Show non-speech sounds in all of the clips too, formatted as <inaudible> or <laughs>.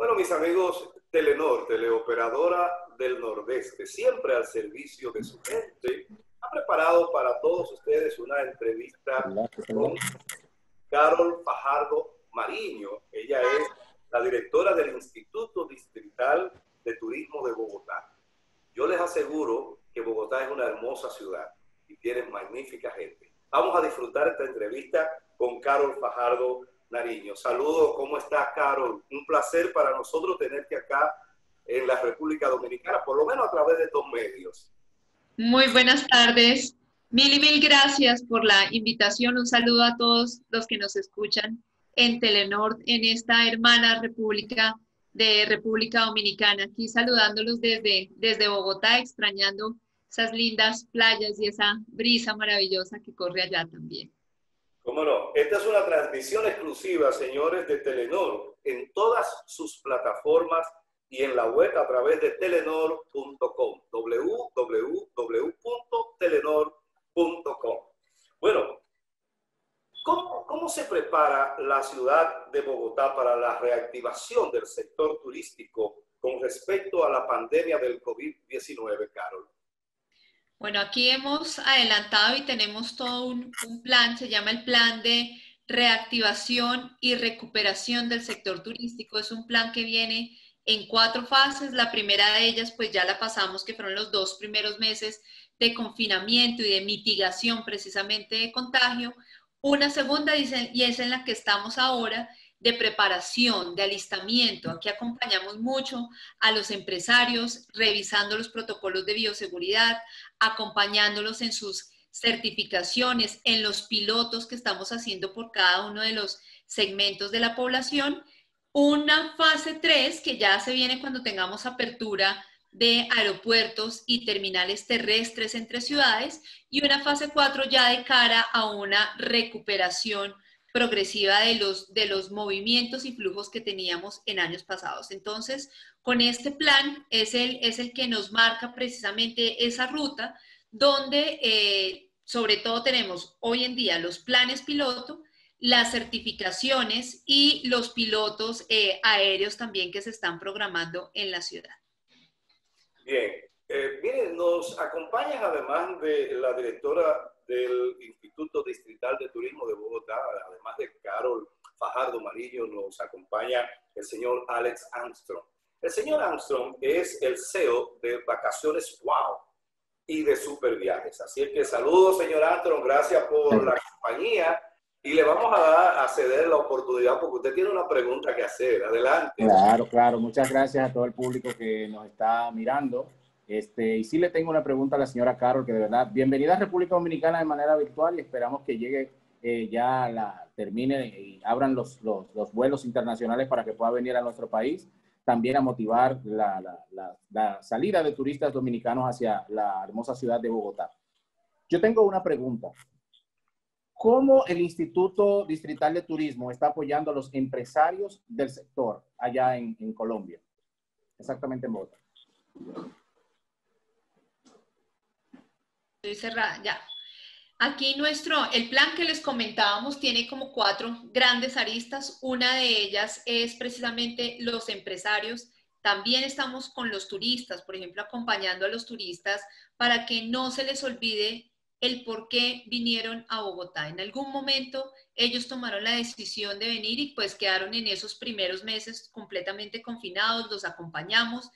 Bueno, mis amigos, Telenor, teleoperadora del Nordeste, siempre al servicio de su gente, ha preparado para todos ustedes una entrevista con Carol Fajardo Mariño. Ella es la directora del Instituto Distrital de Turismo de Bogotá. Yo les aseguro que Bogotá es una hermosa ciudad y tiene magnífica gente. Vamos a disfrutar esta entrevista con Carol Fajardo Nariño. Saludos, ¿cómo estás, Carol? Un placer para nosotros tenerte acá en la República Dominicana, por lo menos a través de estos medios. Muy buenas tardes. Mil y mil gracias por la invitación. Un saludo a todos los que nos escuchan en Telenor, en esta hermana república de República Dominicana. Aquí saludándolos desde, desde Bogotá, extrañando esas lindas playas y esa brisa maravillosa que corre allá también. ¿Cómo no? Esta es una transmisión exclusiva, señores, de Telenor en todas sus plataformas y en la web a través de telenor.com, www.telenor.com. Bueno, ¿cómo, ¿cómo se prepara la ciudad de Bogotá para la reactivación del sector turístico con respecto a la pandemia del COVID-19, Carol? Bueno, aquí hemos adelantado y tenemos todo un, plan, se llama el plan de reactivación y recuperación del sector turístico. Es un plan que viene en cuatro fases. La primera de ellas, pues ya la pasamos, que fueron los dos primeros meses de confinamiento y de mitigación precisamente de contagio. Una segunda, y es en la que estamos ahora, de preparación, de alistamiento. Aquí acompañamos mucho a los empresarios revisando los protocolos de bioseguridad, acompañándolos en sus certificaciones, en los pilotos que estamos haciendo por cada uno de los segmentos de la población. Una fase 3 que ya se viene cuando tengamos apertura de aeropuertos y terminales terrestres entre ciudades y una fase 4 ya de cara a una recuperación progresiva de los, de los movimientos y flujos que teníamos en años pasados. Entonces, con este plan es el, es el que nos marca precisamente esa ruta donde eh, sobre todo tenemos hoy en día los planes piloto, las certificaciones y los pilotos eh, aéreos también que se están programando en la ciudad. Bien, eh, miren, nos acompaña además de la directora del Instituto Distrital de Turismo de Bogotá, además de Carol Fajardo Marillo, nos acompaña el señor Alex Armstrong. El señor Armstrong es el CEO de Vacaciones Wow y de Super Viajes. Así que saludos, señor Armstrong, gracias por la compañía y le vamos a, dar, a ceder la oportunidad porque usted tiene una pregunta que hacer. Adelante. Claro, claro. Muchas gracias a todo el público que nos está mirando. Este, y sí le tengo una pregunta a la señora Carol, que de verdad, bienvenida a República Dominicana de manera virtual y esperamos que llegue eh, ya, la, termine y abran los, los, los, vuelos internacionales para que pueda venir a nuestro país, también a motivar la, la, la, salida de turistas dominicanos hacia la hermosa ciudad de Bogotá. Yo tengo una pregunta. ¿Cómo el Instituto Distrital de Turismo está apoyando a los empresarios del sector allá en, en Colombia? Exactamente en Bogotá. Estoy cerrada, ya. Aquí nuestro, el plan que les comentábamos tiene como cuatro grandes aristas. Una de ellas es precisamente los empresarios. También estamos con los turistas, por ejemplo, acompañando a los turistas para que no se les olvide el por qué vinieron a Bogotá. En algún momento ellos tomaron la decisión de venir y pues quedaron en esos primeros meses completamente confinados, los acompañamos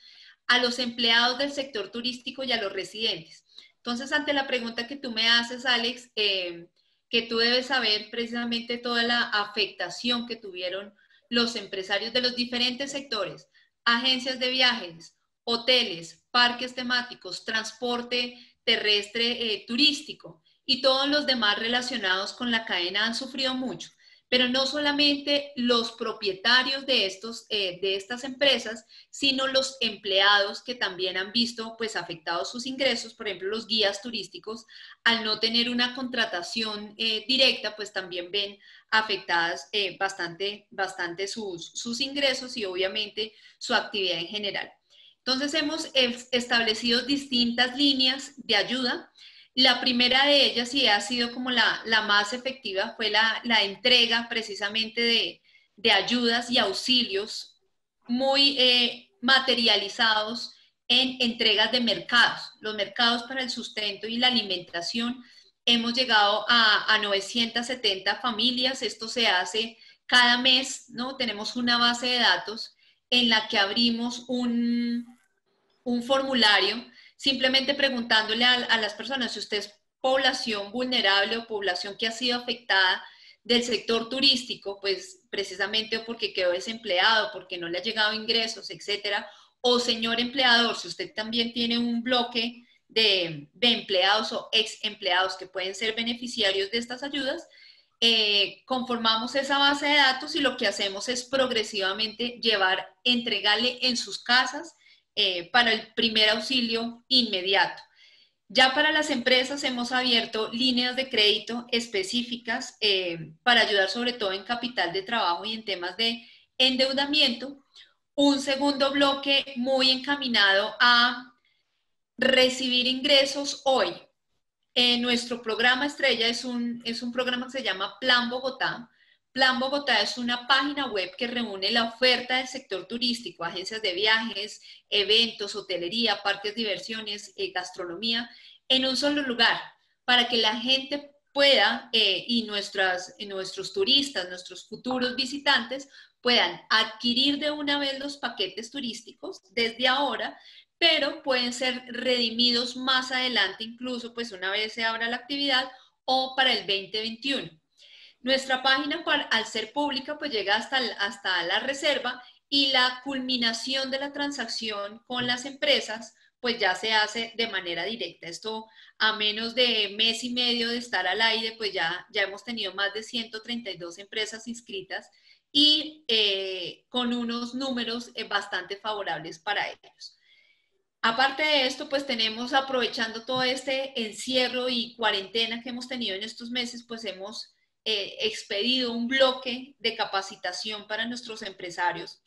a los empleados del sector turístico y a los residentes. Entonces, ante la pregunta que tú me haces, Alex, eh, que tú debes saber precisamente toda la afectación que tuvieron los empresarios de los diferentes sectores, agencias de viajes, hoteles, parques temáticos, transporte terrestre eh, turístico y todos los demás relacionados con la cadena han sufrido mucho pero no solamente los propietarios de, estos, eh, de estas empresas, sino los empleados que también han visto pues afectados sus ingresos, por ejemplo, los guías turísticos, al no tener una contratación eh, directa, pues también ven afectadas eh, bastante, bastante sus, sus ingresos y obviamente su actividad en general. Entonces hemos establecido distintas líneas de ayuda la primera de ellas, y ha sido como la, más efectiva, fue la, entrega precisamente de, ayudas y auxilios muy eh, materializados en entregas de mercados. Los mercados para el sustento y la alimentación hemos llegado a, a 970 familias. Esto se hace cada mes, ¿no? Tenemos una base de datos en la que abrimos un, un formulario simplemente preguntándole a, las personas si usted es población vulnerable o población que ha sido afectada del sector turístico, pues precisamente porque quedó desempleado, porque no le ha llegado ingresos, etcétera, o señor empleador, si usted también tiene un bloque de, empleados o ex empleados que pueden ser beneficiarios de estas ayudas, eh, conformamos esa base de datos y lo que hacemos es progresivamente llevar, entregarle en sus casas eh, para el primer auxilio inmediato. Ya para las empresas hemos abierto líneas de crédito específicas eh, para ayudar sobre todo en capital de trabajo y en temas de endeudamiento. Un segundo bloque muy encaminado a recibir ingresos hoy. Eh, nuestro programa estrella es un, es un programa que se llama Plan Bogotá, Plan Bogotá es una página web que reúne la oferta del sector turístico, agencias de viajes, eventos, hotelería, parques diversiones, eh, gastronomía, en un solo lugar, para que la gente pueda eh, y nuestros turistas, nuestros futuros visitantes puedan adquirir de una vez los paquetes turísticos desde ahora, pero pueden ser redimidos más adelante, incluso pues una vez se abra la actividad o para el 2021. Nuestra página, al ser pública, pues llega hasta, hasta la reserva y la culminación de la transacción con las empresas, pues ya se hace de manera directa. Esto a menos de mes y medio de estar al aire, pues ya, ya hemos tenido más de 132 empresas inscritas y eh, con unos números eh, bastante favorables para ellos. Aparte de esto, pues tenemos, aprovechando todo este encierro y cuarentena que hemos tenido en estos meses, pues hemos eh, expedido un bloque de capacitación para nuestros empresarios.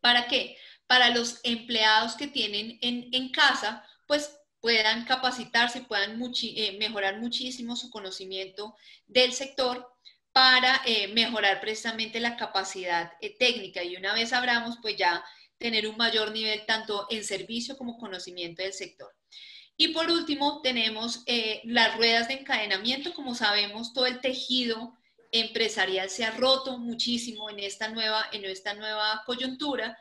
¿Para qué? Para los empleados que tienen en, casa, pues puedan capacitarse, puedan eh, mejorar muchísimo su conocimiento del sector para eh, mejorar precisamente la capacidad técnica. Y una vez abramos, pues ya tener un mayor nivel tanto en servicio como conocimiento del sector. Y por último, tenemos eh, las ruedas de encadenamiento. Como sabemos, todo el tejido empresarial se ha roto muchísimo en esta nueva, en esta nueva coyuntura.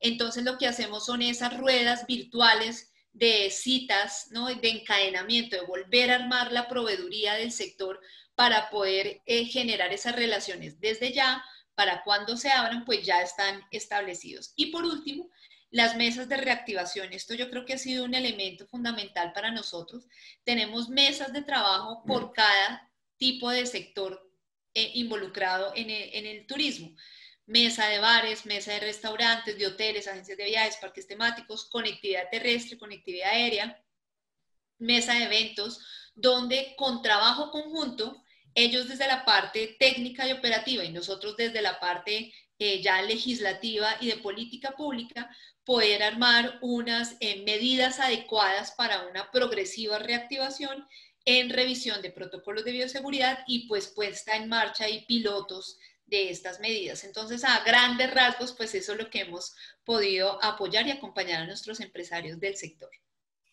Entonces, lo que hacemos son esas ruedas virtuales de citas, ¿no? de encadenamiento, de volver a armar la proveeduría del sector para poder eh, generar esas relaciones desde ya, para cuando se abran, pues ya están establecidos. Y por último, las mesas de reactivación, esto yo creo que ha sido un elemento fundamental para nosotros. Tenemos mesas de trabajo por cada tipo de sector eh, involucrado en el, turismo. Mesa de bares, mesa de restaurantes, de hoteles, agencias de viajes, parques temáticos, conectividad terrestre, conectividad aérea, mesa de eventos, donde con trabajo conjunto, ellos desde la parte técnica y operativa y nosotros desde la parte eh, ya legislativa y de política pública, poder armar unas eh, medidas adecuadas para una progresiva reactivación en revisión de protocolos de bioseguridad y pues puesta en marcha y pilotos de estas medidas. Entonces, a grandes rasgos, pues eso es lo que hemos podido apoyar y acompañar a nuestros empresarios del sector.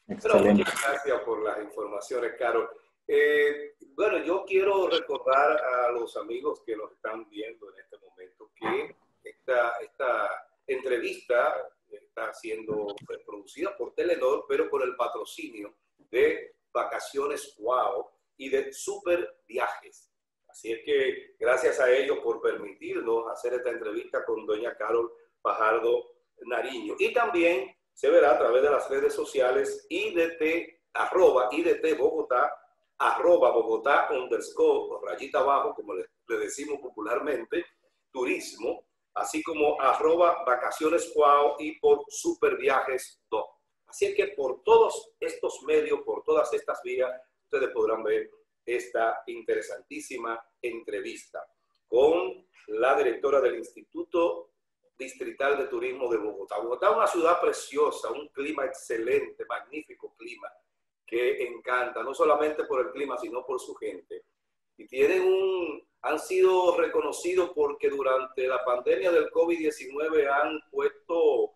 muchas gracias por las informaciones, Carol. Eh, bueno, yo quiero recordar a los amigos que nos están viendo en este momento que esta, esta entrevista está siendo producida por Telenor, pero con el patrocinio de Vacaciones Wow y de Super Viajes. Así es que gracias a ellos por permitirnos hacer esta entrevista con doña Carol Pajardo Nariño. Y también se verá a través de las redes sociales IDT, arroba IDT Bogotá, arroba Bogotá underscore, rayita abajo, como le, le decimos popularmente, turismo, así como arroba vacaciones wow y por superviajes 2. Así que por todos estos medios, por todas estas vías, ustedes podrán ver esta interesantísima entrevista con la directora del Instituto Distrital de Turismo de Bogotá. Bogotá es una ciudad preciosa, un clima excelente, magnífico clima, que encanta, no solamente por el clima, sino por su gente. Y tienen un han sido reconocidos porque durante la pandemia del COVID-19 han puesto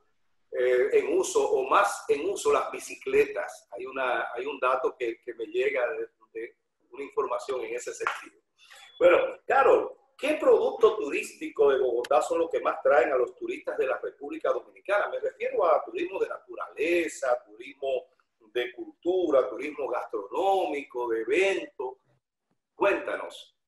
eh, en uso o más en uso las bicicletas. Hay, una, hay un dato que, me llega de, una información en ese sentido. Bueno, Carol, ¿qué producto turístico de Bogotá son los que más traen a los turistas de la República Dominicana? Me refiero a turismo de naturaleza, turismo de cultura, turismo gastronómico, de eventos. Cuéntanos.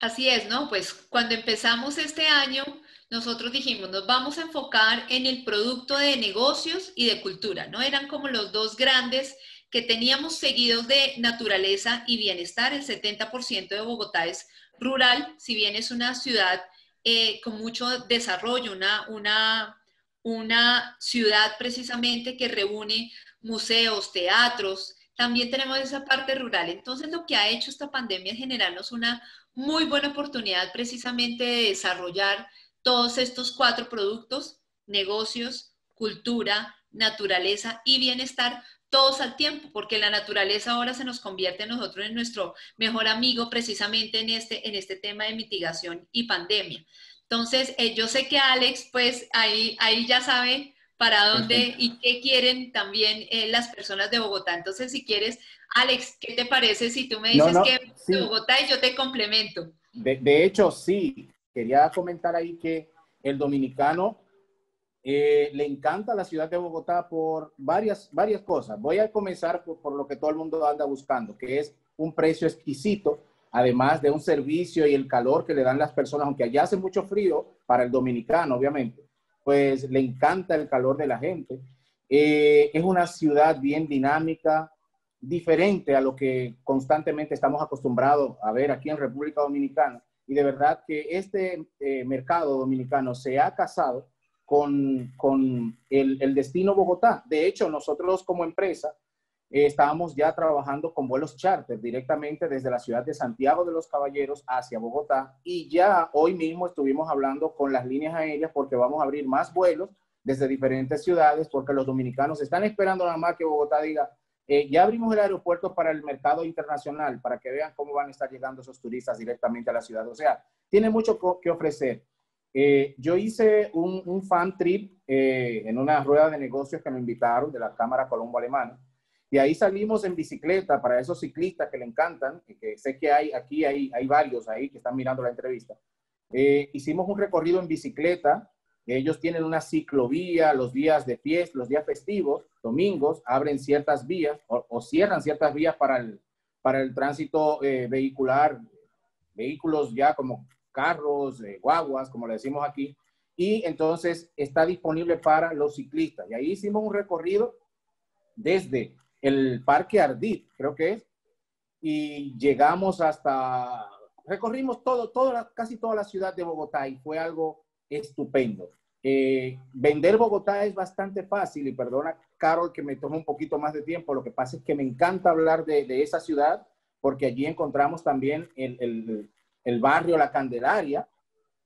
Así es, ¿no? Pues cuando empezamos este año, nosotros dijimos, nos vamos a enfocar en el producto de negocios y de cultura, ¿no? Eran como los dos grandes que teníamos seguidos de naturaleza y bienestar. El 70% de Bogotá es rural, si bien es una ciudad eh, con mucho desarrollo, una, una, una ciudad precisamente que reúne museos, teatros, también tenemos esa parte rural. Entonces, lo que ha hecho esta pandemia es generarnos una muy buena oportunidad precisamente de desarrollar todos estos cuatro productos, negocios, cultura, naturaleza y bienestar, todos al tiempo, porque la naturaleza ahora se nos convierte a nosotros en nuestro mejor amigo precisamente en este, en este tema de mitigación y pandemia. Entonces, eh, yo sé que Alex, pues ahí, ahí ya sabe para dónde y qué quieren también eh, las personas de Bogotá. Entonces, si quieres, Alex, ¿qué te parece si tú me dices que de Bogotá y yo te complemento? De, hecho, sí. Quería comentar ahí que el dominicano eh, le encanta la ciudad de Bogotá por varias, varias cosas. Voy a comenzar por, por, lo que todo el mundo anda buscando, que es un precio exquisito, además de un servicio y el calor que le dan las personas, aunque allá hace mucho frío para el dominicano, obviamente, pues le encanta el calor de la gente. Eh, es una ciudad bien dinámica, diferente a lo que constantemente estamos acostumbrados a ver aquí en República Dominicana. Y de verdad que este eh, mercado dominicano se ha casado con, con el, el, destino Bogotá. De hecho, nosotros como empresa eh, estábamos ya trabajando con vuelos charter directamente desde la ciudad de Santiago de los Caballeros hacia Bogotá. Y ya hoy mismo estuvimos hablando con las líneas aéreas porque vamos a abrir más vuelos desde diferentes ciudades porque los dominicanos están esperando nada más que Bogotá diga, eh, ya abrimos el aeropuerto para el mercado internacional, para que vean cómo van a estar llegando esos turistas directamente a la ciudad. O sea, tiene mucho que ofrecer. Eh, yo hice un, un fan trip eh, en una rueda de negocios que me invitaron de la Cámara Colombo Alemana. Y ahí salimos en bicicleta para esos ciclistas que le encantan, que sé que hay aquí, hay, hay varios ahí que están mirando la entrevista. hicimos un recorrido en bicicleta ellos tienen una ciclovía los días de fiesta, los días festivos, domingos, abren ciertas vías o, cierran ciertas vías para el, para el tránsito eh, vehicular, vehículos ya como carros, eh, guaguas, como le decimos aquí, y entonces está disponible para los ciclistas. Y ahí hicimos un recorrido desde el Parque Ardit, creo que es, y llegamos hasta, recorrimos todo, todo casi toda la ciudad de Bogotá y fue algo estupendo. Eh, vender Bogotá es bastante fácil y perdona, Carol, que me tome un poquito más de tiempo. Lo que pasa es que me encanta hablar de, de esa ciudad porque allí encontramos también el, el, el, barrio La Candelaria,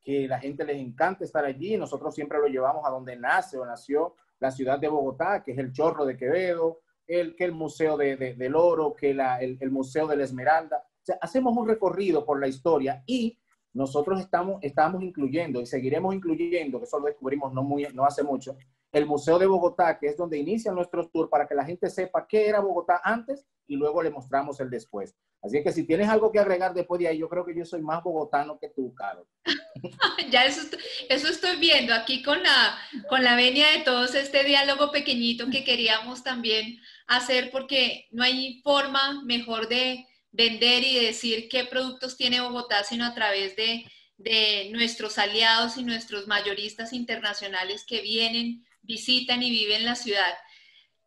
que la gente les encanta estar allí. Nosotros siempre lo llevamos a donde nace o nació la ciudad de Bogotá, que es el Chorro de Quevedo, el, que el Museo de, de, del Oro, que la, el, el Museo de la Esmeralda. O sea, hacemos un recorrido por la historia y nosotros estamos, estamos incluyendo y seguiremos incluyendo, que eso lo descubrimos no, muy, no hace mucho, el Museo de Bogotá, que es donde inicia nuestro tour para que la gente sepa qué era Bogotá antes y luego le mostramos el después. Así que si tienes algo que agregar después de ahí, yo creo que yo soy más bogotano que tú, Carol. <laughs> ya eso, eso estoy viendo aquí con la, con la venia de todos este diálogo pequeñito que queríamos también hacer porque no hay forma mejor de vender y decir qué productos tiene Bogotá, sino a través de, de nuestros aliados y nuestros mayoristas internacionales que vienen, visitan y viven la ciudad.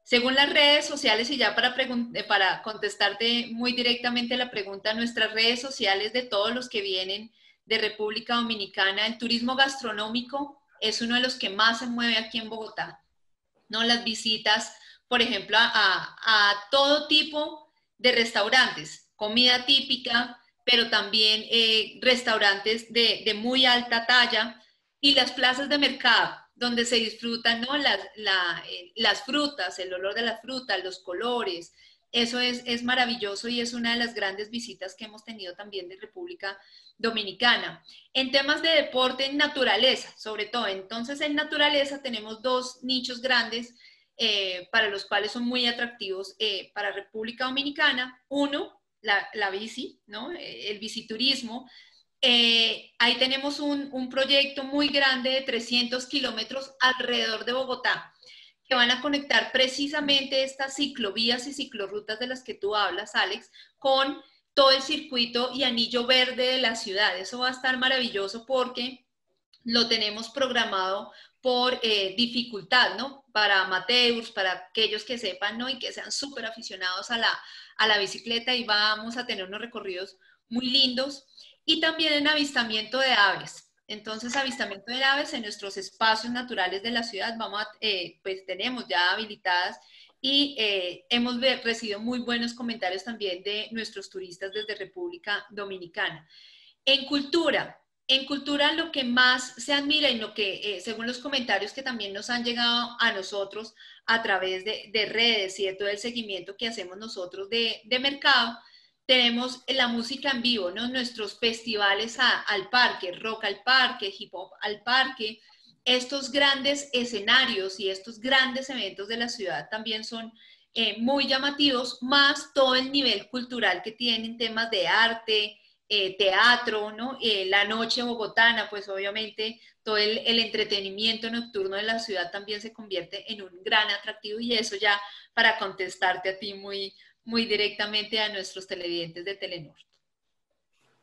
Según las redes sociales, y ya para, eh, para contestarte muy directamente la pregunta, nuestras redes sociales de todos los que vienen de República Dominicana, el turismo gastronómico es uno de los que más se mueve aquí en Bogotá. ¿no? Las visitas, por ejemplo, a, a todo tipo de restaurantes, comida típica, pero también eh, restaurantes de, de, muy alta talla y las plazas de mercado, donde se disfrutan ¿no? las, la, eh, las frutas, el olor de las frutas, los colores, eso es, es maravilloso y es una de las grandes visitas que hemos tenido también de República Dominicana. En temas de deporte, en naturaleza, sobre todo. Entonces, en naturaleza tenemos dos nichos grandes eh, para los cuales son muy atractivos eh, para República Dominicana. Uno, la, la bici, ¿no? Eh, el biciturismo. ahí tenemos un, un, proyecto muy grande de 300 kilómetros alrededor de Bogotá que van a conectar precisamente estas ciclovías y ciclorrutas de las que tú hablas, Alex, con todo el circuito y anillo verde de la ciudad. Eso va a estar maravilloso porque lo tenemos programado por eh, dificultad, ¿no? Para amateurs, para aquellos que sepan, ¿no? Y que sean súper aficionados a la, a la bicicleta y vamos a tener unos recorridos muy lindos. Y también en avistamiento de aves. Entonces, avistamiento de aves en nuestros espacios naturales de la ciudad, vamos a, eh, pues tenemos ya habilitadas y eh, hemos recibido muy buenos comentarios también de nuestros turistas desde República Dominicana. En cultura, en cultura lo que más se admira y lo que, eh, según los comentarios que también nos han llegado a nosotros a través de, redes y de todo el seguimiento que hacemos nosotros de, mercado, tenemos la música en vivo, ¿no? Nuestros festivales al parque, rock al parque, hip hop al parque, estos grandes escenarios y estos grandes eventos de la ciudad también son eh, muy llamativos, más todo el nivel cultural que tienen temas de arte, eh, teatro, ¿no? Eh, la noche bogotana, pues obviamente todo el, el, entretenimiento nocturno de la ciudad también se convierte en un gran atractivo y eso ya para contestarte a ti muy, muy directamente a nuestros televidentes de Telenor.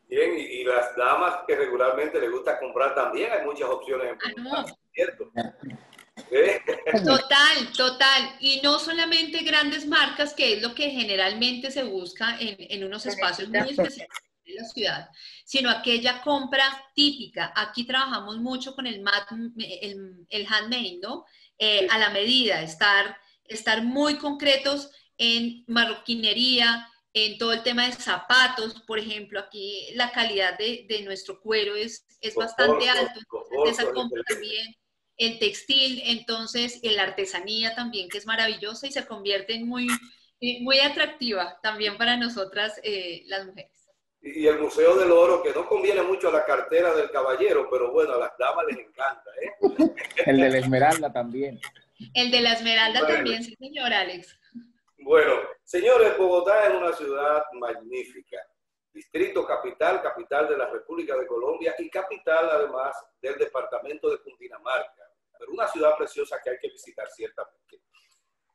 Bien, y, las damas que regularmente les gusta comprar también, hay muchas opciones. En ah, ¿cierto? <laughs> Total, total. Y no solamente grandes marcas, que es lo que generalmente se busca en, en unos espacios muy especiales de la ciudad, sino aquella compra típica. Aquí trabajamos mucho con el, mat, el, el handmade, ¿no? Eh, a la medida, estar, estar muy concretos en marroquinería, en todo el tema de zapatos, por ejemplo, aquí la calidad de, de nuestro cuero es, es bastante alto, esa compra también, el textil, entonces la artesanía también, que es maravillosa y se convierte en muy, muy atractiva también para nosotras eh, las mujeres. Y el Museo del Oro, que no conviene mucho a la cartera del caballero, pero bueno, a las damas les encanta. ¿eh? <laughs> el de la Esmeralda también. El de la Esmeralda también, sí, señor Alex. Bueno, señores, Bogotá es una ciudad magnífica. Distrito capital, capital de la República de Colombia y capital además del departamento de Cundinamarca. Pero una ciudad preciosa que hay que visitar ciertamente.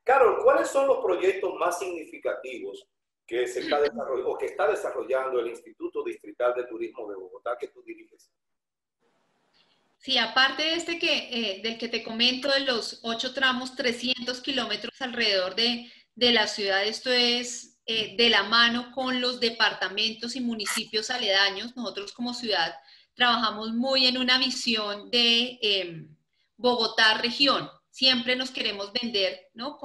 Carol, ¿cuáles son los proyectos más significativos que, se está desarrollando, el Instituto Distrital de Turismo de Bogotá que tú diriges? Sí, aparte de este que, eh, que te comento de los ocho tramos, 300 kilómetros alrededor de, de la ciudad. Esto es eh, de la mano con los departamentos y municipios aledaños. Nosotros como ciudad trabajamos muy en una visión de em, Bogotá región. Siempre nos queremos vender ¿no?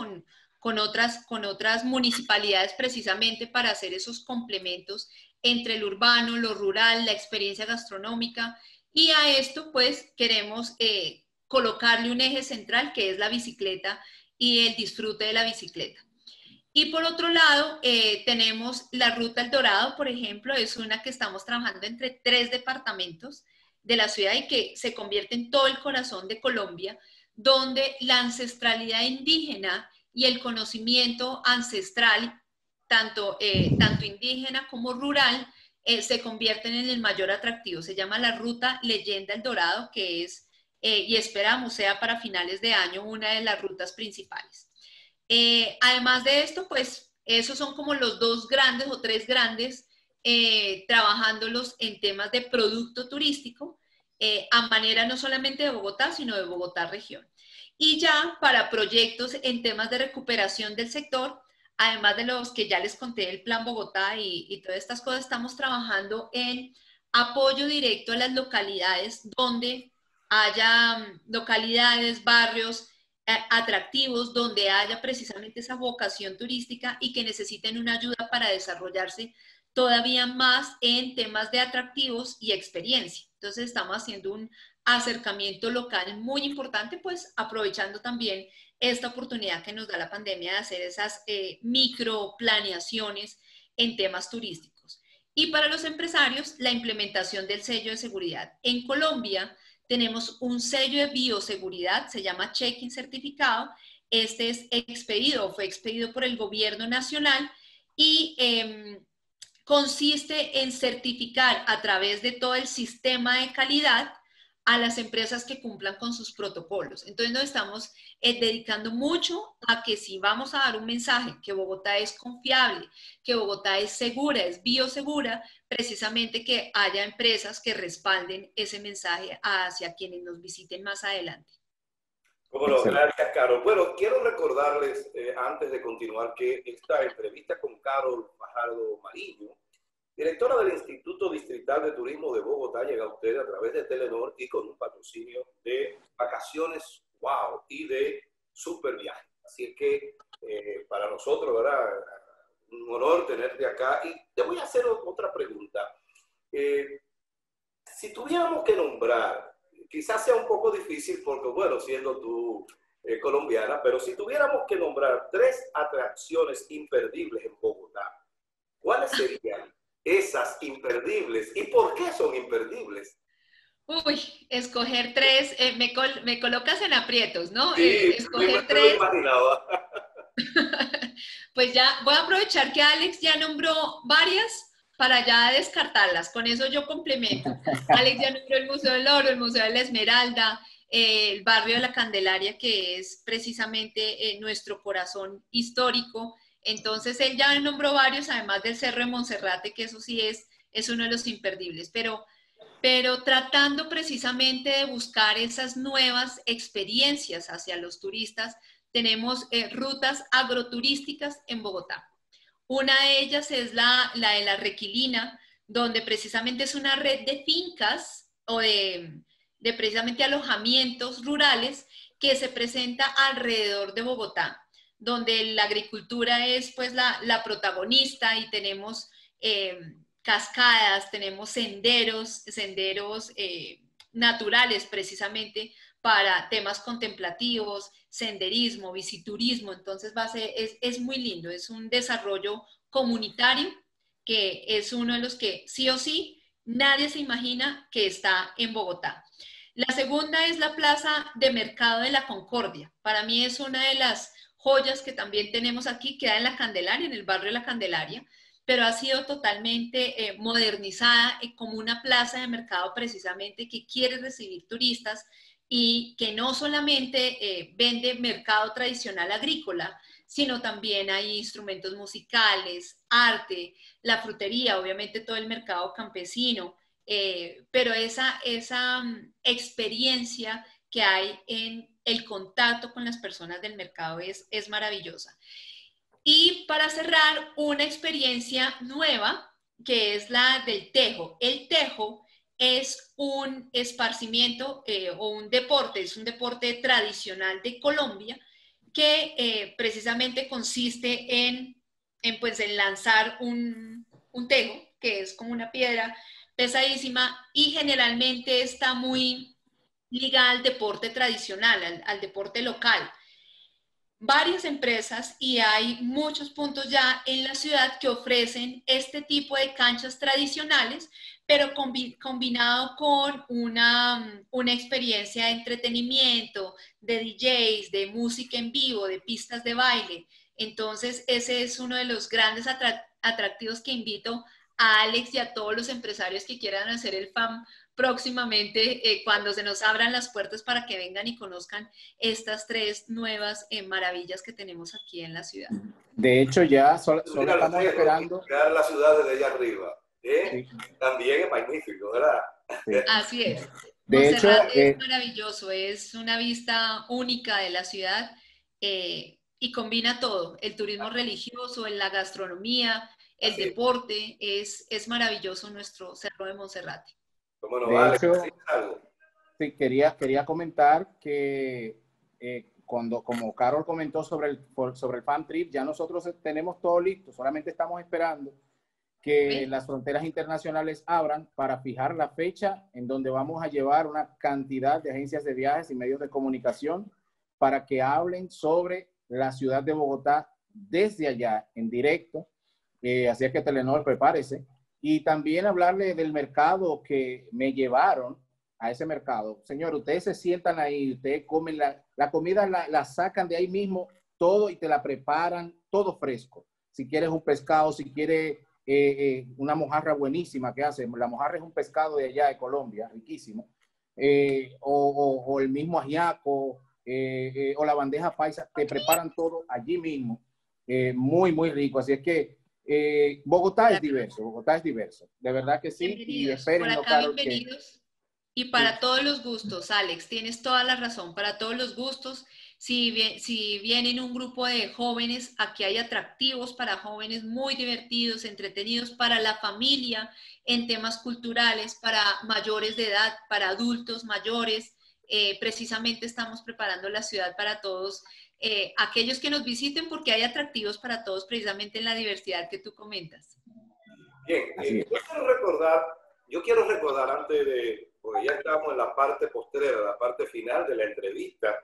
Con, otras, con otras municipalidades precisamente para hacer esos complementos entre el urbano, lo rural, la experiencia gastronómica. Y a esto pues queremos eh, colocarle un eje central que es la bicicleta y el disfrute de la bicicleta. Y por otro lado, eh, tenemos la Ruta El Dorado, por ejemplo, es una que estamos trabajando entre tres departamentos de la ciudad y que se convierte en todo el corazón de Colombia, donde la ancestralidad indígena y el conocimiento ancestral, tanto, eh, indígena como rural, eh, se convierten en el mayor atractivo. Se llama la Ruta Leyenda El Dorado, que es, y esperamos sea para finales de año, una de las rutas principales. Eh, además de esto, pues esos son como los dos grandes o tres grandes, eh, trabajándolos en temas de producto turístico, eh, a manera no solamente de Bogotá, sino de Bogotá región. Y ya para proyectos en temas de recuperación del sector, además de los que ya les conté, el Plan Bogotá y, y todas estas cosas, estamos trabajando en apoyo directo a las localidades donde haya mm, localidades, barrios, atractivos donde haya precisamente esa vocación turística y que necesiten una ayuda para desarrollarse todavía más en temas de atractivos y experiencia. Entonces estamos haciendo un acercamiento local muy importante, pues aprovechando también esta oportunidad que nos da la pandemia de hacer esas eh, micro planeaciones en temas turísticos. Y para los empresarios, la implementación del sello de seguridad. En Colombia tenemos un sello de bioseguridad, se llama Check-in Certificado. Este es expedido, fue expedido por el gobierno nacional y em, consiste en certificar a través de todo el sistema de calidad a las empresas que cumplan con sus protocolos. Entonces nos estamos eh, dedicando mucho a que si vamos a dar un mensaje que Bogotá es confiable, que Bogotá es segura, es biosegura, precisamente que haya empresas que respalden ese mensaje hacia quienes nos visiten más adelante. Bueno, gracias, Carol. Bueno, quiero recordarles, eh, antes de continuar, que esta entrevista con Carol Fajardo Mariño Directora del Instituto Distrital de Turismo de Bogotá llega a usted a través de Telenor y con un patrocinio de vacaciones wow y de super viaje. Así es que eh, para nosotros, ¿verdad? Un honor tenerte acá. Y te voy a hacer otra pregunta. Eh, si tuviéramos que nombrar, quizás sea un poco difícil porque, bueno, siendo tú eh, colombiana, pero si tuviéramos que nombrar tres atracciones imperdibles en Bogotá, ¿cuáles serían? Esas imperdibles. ¿Y por qué son imperdibles? Uy, escoger tres, eh, me, me, colocas en aprietos, ¿no? Sí, eh, escoger tres. <laughs> pues ya voy a aprovechar que Alex ya nombró varias para ya descartarlas. Con eso yo complemento. <laughs> Alex ya nombró el Museo del Oro, el Museo de la Esmeralda, eh, el barrio de la Candelaria, que es precisamente nuestro corazón histórico. Entonces, él ya nombró varios, además del Cerro de Monserrate, que eso sí es, es uno de los imperdibles, pero, pero tratando precisamente de buscar esas nuevas experiencias hacia los turistas, tenemos eh, rutas agroturísticas en Bogotá. Una de ellas es la, la de la Requilina, donde precisamente es una red de fincas o de, de precisamente alojamientos rurales que se presenta alrededor de Bogotá donde la agricultura es pues la, protagonista y tenemos eh, cascadas, tenemos senderos, senderos eh, naturales precisamente para temas contemplativos, senderismo, visiturismo, entonces va a ser, es, es muy lindo, es un desarrollo comunitario que es uno de los que sí o sí nadie se imagina que está en Bogotá. La segunda es la Plaza de Mercado de la Concordia. Para mí es una de las joyas que también tenemos aquí, queda en la Candelaria, en el barrio de la Candelaria, pero ha sido totalmente eh, modernizada eh, como una plaza de mercado precisamente que quiere recibir turistas y que no solamente eh, vende mercado tradicional agrícola, sino también hay instrumentos musicales, arte, la frutería, obviamente todo el mercado campesino, pero esa, esa mm, experiencia que hay en el contacto con las personas del mercado es, es maravillosa. Y para cerrar, una experiencia nueva que es la del tejo. El tejo es un esparcimiento eh, o un deporte, es un deporte tradicional de Colombia que eh, precisamente consiste en, en, pues, en lanzar un, un tejo, que es como una piedra pesadísima y generalmente está muy ligada al deporte tradicional, al, deporte local. Varias empresas y hay muchos puntos ya en la ciudad que ofrecen este tipo de canchas tradicionales, pero combinado con una, una experiencia de entretenimiento, de DJs, de música en vivo, de pistas de baile. Entonces, ese es uno de los grandes atractivos que invito a Alex y a todos los empresarios que quieran hacer el FAM próximamente eh, cuando se nos abran las puertas para que vengan y conozcan estas tres nuevas eh, maravillas que tenemos aquí en la ciudad. De hecho, ya solo, estamos esperando. La ciudad desde allá arriba. ¿eh? También es magnífico, ¿verdad? Así es. De hecho, es maravilloso, es una vista única de la ciudad y combina todo, el turismo religioso, la gastronomía, el deporte, es, es maravilloso nuestro Cerro de Monserrate de hecho, sí, quería, quería comentar que eh, cuando, como Carol comentó sobre el, sobre el fan trip, ya nosotros tenemos todo listo, solamente estamos esperando que las fronteras internacionales abran para fijar la fecha en donde vamos a llevar una cantidad de agencias de viajes y medios de comunicación para que hablen sobre la ciudad de Bogotá desde allá, en directo. Eh, así es que Telenor, prepárese. Y también hablarle del mercado que me llevaron a ese mercado. Señor, ustedes se sientan ahí, ustedes comen la, la comida, la, la sacan de ahí mismo, todo y te la preparan, todo fresco. Si quieres un pescado, si quieres eh, eh, una mojarra buenísima que hacen. La mojarra es un pescado de allá de Colombia, riquísimo. Eh, o, el mismo ajiaco, o la bandeja paisa, te preparan todo allí mismo. muy, muy rico. Así es que Bogotá es diverso, Bogotá es diverso. De verdad que sí. Y esperen, bienvenidos. Y para todos los gustos, Alex, tienes toda la razón, para todos los gustos. Si, si vienen un grupo de jóvenes, aquí hay atractivos para jóvenes muy divertidos, entretenidos para la familia en temas culturales, para mayores de edad, para adultos mayores. Eh, precisamente estamos preparando la ciudad para todos eh, aquellos que nos visiten porque hay atractivos para todos precisamente en la diversidad que tú comentas. Bien, eh, yo quiero recordar, yo quiero recordar antes de, porque ya estamos en la parte postrera, la parte final de la entrevista,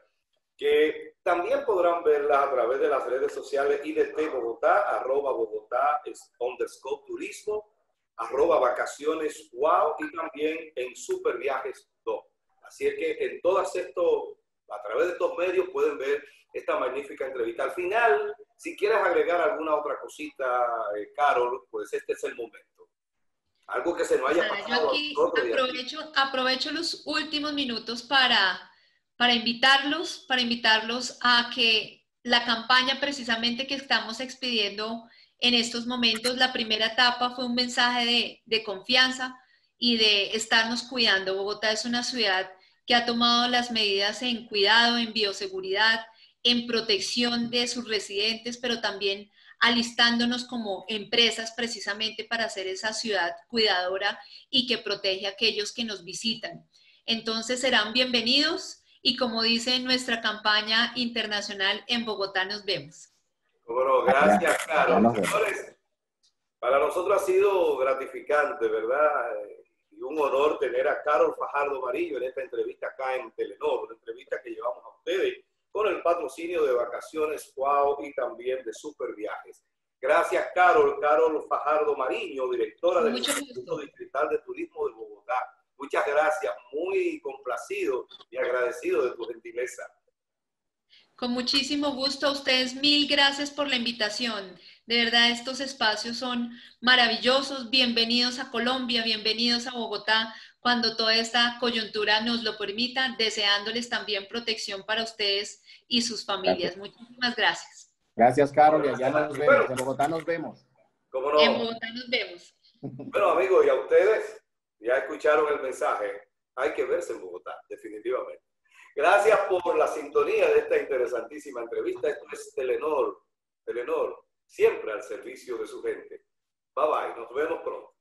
que también podrán verlas a través de las redes sociales IDT Bogotá, arroba Bogotá underscore turismo, arroba vacaciones wow y también en Super Viajes 2. Así es que en todas estos, a través de estos medios pueden ver esta magnífica entrevista. Al final, si quieres agregar alguna otra cosita, eh, Carol, pues este es el momento. Algo que se nos haya pasado. Yo aquí aprovecho, aprovecho los últimos minutos para para invitarlos, para invitarlos a que la campaña precisamente que estamos expidiendo en estos momentos, la primera etapa fue un mensaje de, confianza y de estarnos cuidando. Bogotá es una ciudad que ha tomado las medidas en cuidado, en bioseguridad, en protección de sus residentes, pero también alistándonos como empresas precisamente para ser esa ciudad cuidadora y que protege a aquellos que nos visitan. Entonces serán bienvenidos y como dice nuestra campaña internacional, en Bogotá nos vemos. Bueno, gracias, Carol. Señores, para nosotros ha sido gratificante, ¿verdad? Y un honor tener a Carol Fajardo Marillo en esta entrevista acá en Telenor, una entrevista que llevamos a ustedes patrocinio de Vacaciones Wow y también de Super Viajes. Gracias, Carol. Carol Fajardo Mariño, directora del Instituto Distrital de Turismo de Bogotá. Muchas gracias, muy complacido y agradecido de tu gentileza. Con muchísimo gusto a ustedes, mil gracias por la invitación. De verdad, estos espacios son maravillosos. Bienvenidos a Colombia, bienvenidos a Bogotá, cuando toda esta coyuntura nos lo permita, deseándoles también protección para ustedes y sus familias. Muchísimas gracias. Gracias, Carol. Y allá nos vemos. En Bogotá nos vemos. En Bogotá nos vemos. <laughs> Bueno, amigos, y a ustedes, ya escucharon el mensaje. Hay que verse en Bogotá, definitivamente. Gracias por la sintonía de esta interesantísima entrevista. Esto es Telenor. Telenor, siempre al servicio de su gente. Bye bye, nos vemos pronto.